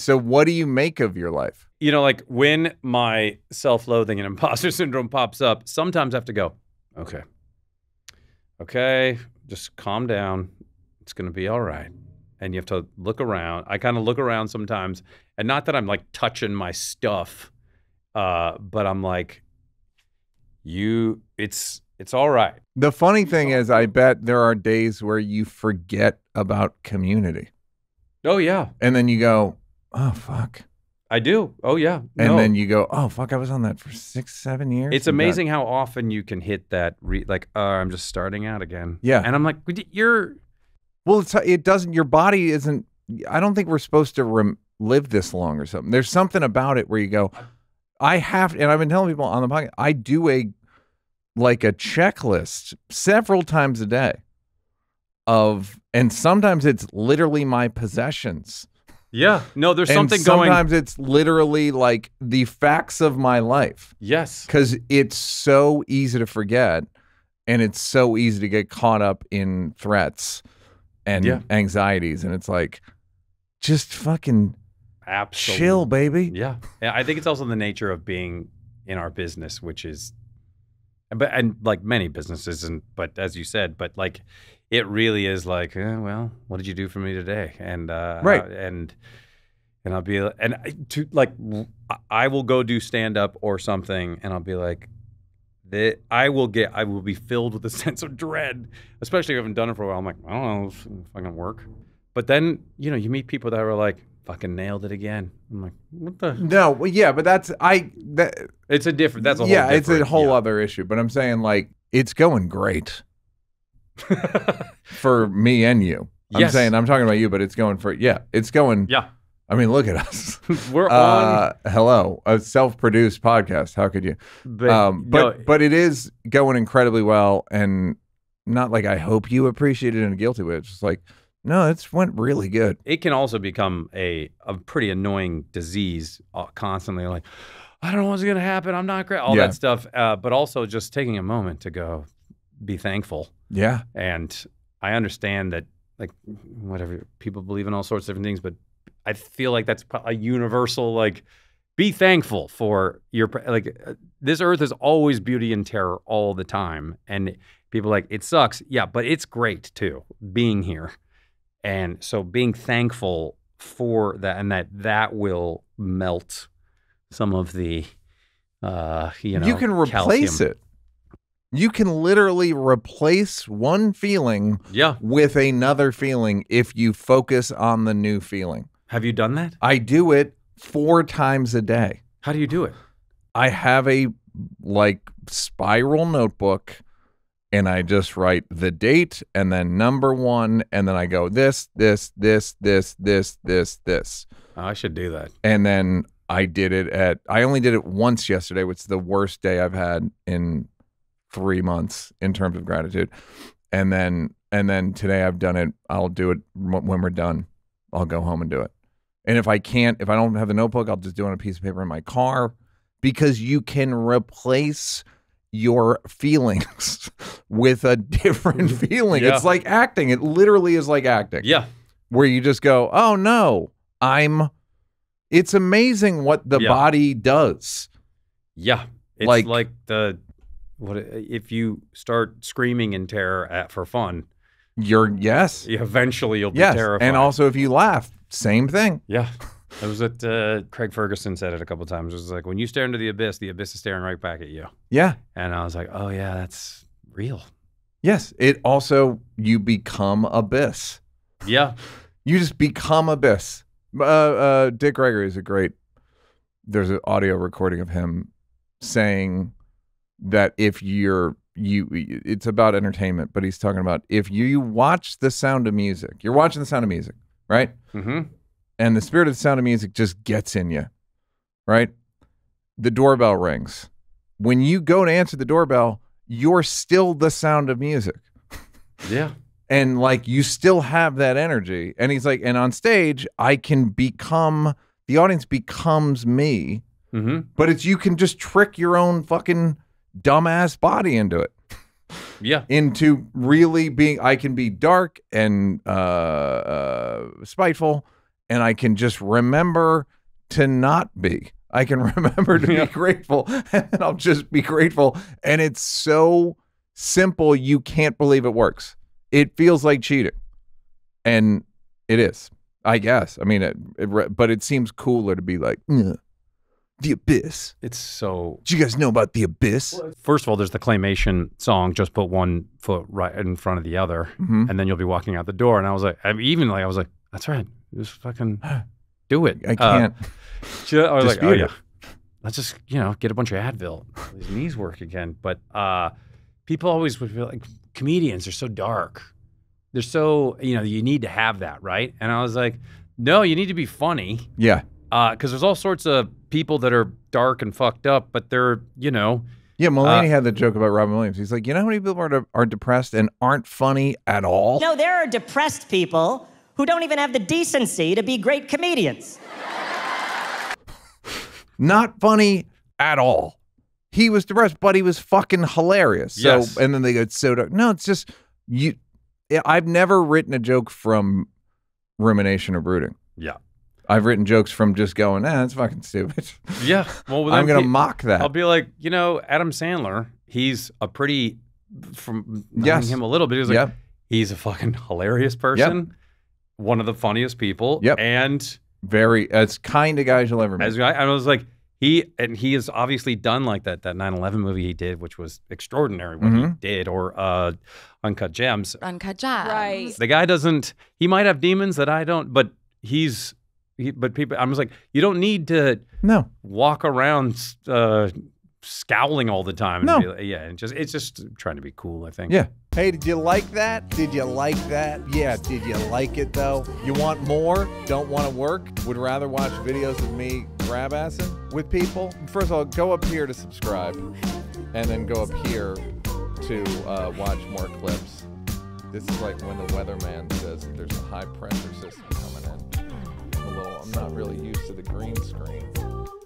So what do you make of your life? You know, like when my self-loathing and imposter syndrome pops up, sometimes I have to go, okay, okay, just calm down. It's gonna be all right. And you have to look around. I kind of look around sometimes, and not that I'm like touching my stuff, uh, but I'm like, you, it's it's all right. The funny thing is, I bet there are days where you forget about community, Oh yeah, and then you go, "Oh fuck," I do. Oh yeah, and No. then you go, "Oh fuck, I was on that for six, seven years." It's and that- amazing how often you can hit that. Re- like, uh, I'm just starting out again. Yeah. and I'm like, you're Well, it's, it doesn't. Your body isn't. I don't think we're supposed to rem, live this long or something. There's something about it where you go, I have, and I've been telling people on the podcast, I do a like a checklist several times a day of, and sometimes it's literally my possessions. Yeah. No, there's and something going. sometimes it's literally like the facts of my life Yes. because it's so easy to forget and it's so easy to get caught up in threats and Yeah. anxieties and it's like just fucking Absolutely. chill baby Yeah. yeah. I think it's also the nature of being in our business, which is, but and like many businesses, and but as you said, but like it really is like, eh, well, what did you do for me today? And uh, Right. and and I'll be and I- to like I- will go do stand up or something, and I'll be like. The, I will get. I will be filled with a sense of dread, especially if I haven't done it for a while. I'm like, I don't know if work. But then, you know, you meet people that are like, fucking nailed it again. I'm like, what the? no well, yeah but that's i that It's a different. That's a whole yeah it's a whole yeah. other issue but i'm saying like it's going great for me and you i'm Yes. saying i'm talking about you but it's going for yeah it's going yeah, i mean look at us we're on. uh hello a self-produced podcast how could you But, um, but no, but it is going incredibly well, and not like I hope you appreciate it and guilty with. It's just like no, it's went really good. it can also become a a pretty annoying disease. Uh, constantly like, I don't know what's gonna happen. I'm not great. All Yeah. that stuff. Uh, but also just taking a moment to go, be thankful. Yeah, And I understand that, like, whatever people believe in all sorts of different things, but I feel like that's a universal, like, be thankful for your, like, uh, this earth is always beauty and terror all the time. And people are like, it sucks. Yeah, but it's great too, being here. And so being thankful for that and that that will melt some of the, uh, you know, you can replace calcium. it. You can literally replace one feeling Yeah. with another feeling if you focus on the new feeling. Have you done that? I do it four times a day. How do you do it? I have a like spiral notebook and I just write the date and then number one and then I go this, this, this, this, this, this, this. Oh, I should do that. And then I did it at I only did it once yesterday, which is the worst day I've had in three months in terms of gratitude. And then and then today I've done it. I'll do it when we're done. I'll go home and do it. And if I can't, if I don't have the notebook, I'll just do it on a piece of paper in my car because you can replace your feelings with a different mm-hmm. feeling. Yeah. It's like acting. It literally is like acting Yeah. where you just go, "Oh no, I'm." It's amazing what the Yeah. body does. Yeah, it's Like- like, the what if you start screaming in terror at for fun? You're yes, Eventually, you'll be yes, terrified. and also if you laugh, same thing. yeah, it was what uh, Craig Ferguson said it a couple times. It was like when you stare into the abyss, the abyss is staring right back at you. Yeah, And I was like, oh yeah, that's real. yes. It also you become abyss. Yeah, You just become abyss. Uh, uh, Dick Gregory is a great. There's an audio recording of him saying that if you're you, it's about entertainment, but he's talking about if you watch the sound of music, you're watching the sound of music, right? hmm and the spirit of the sound of music just gets in you, right? The doorbell rings. When you go to answer the doorbell, you're still the sound of music. yeah, And like you still have that energy. And he's like, and on stage, I can become the audience becomes me, hmm but it's you can just trick your own fucking dumbass body into it yeah, into really being I can be dark and uh, uh, spiteful and I can just remember to not be. I can remember to Yeah. be grateful and I'll just be grateful. And it's so simple, you can't believe it works. It feels like cheating. And it is, I guess. I mean, it, it, but it seems cooler to be like, "Ugh, the abyss. It's so. Do you guys know about the abyss? First of all, there's the claymation song. Just put one foot right in front of the other, Mhm. and then you'll be walking out the door. And I was like, I mean, even like I was like, that's right. Just fucking do it. I Uh, can't. ju- I was like, oh yeah. Let's just you know get a bunch of Advil. These knees work again. But uh, people always would feel like comedians are so dark. They're so you know you need to have that right. And I was like, no, you need to be funny. yeah. Because there's all sorts of people that are dark and fucked up, but they're you know Yeah, Uh, had the joke about Robin Williams. He's like, you know how many people are, de- are depressed and aren't funny at all? No, there are depressed people who don't even have the decency to be great comedians. Not funny at all. He was depressed, but he was fucking hilarious. So, Yes. and then they go so dark. No, it's just you. yeah, I've never written a joke from rumination or brooding. yeah I've written jokes from just going, eh, it's fucking stupid. yeah. Well, I'm gonna mock that. I'll be like, you know, Adam Sandler. He's a pretty from knowing Yes. him a little bit. He's like, Yep. he's a fucking hilarious person. One of the funniest people. Yep. And Very as kind of guys you'll ever meet. as I, I was like, he and he has obviously done like that that 9/11 movie he did, which was extraordinary. What he Mhm. did, or uh, Uncut Gems. Uncut Gems. Right. The guy doesn't. He might have demons that I don't, but he's. He, but people, I'm just like, you don't need to no, walk around uh, scowling all the time. and No. be like- yeah, and just it's just trying to be cool. I think. yeah. Hey, did you like that? Did you like that? Yeah, did you like it though? You want more? Don't want to work? Would rather watch videos of me grab assing with people? First of all, go up here to subscribe, and then go up here to uh, watch more clips. This is like when the weatherman says that there's a high pressure system coming in. I'm little, I'm not really used to the green screen.